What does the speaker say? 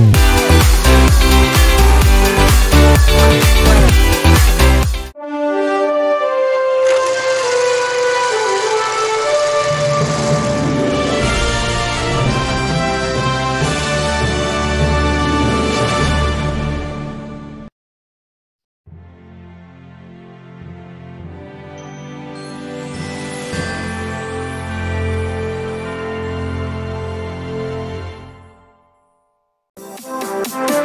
Boom. Bye.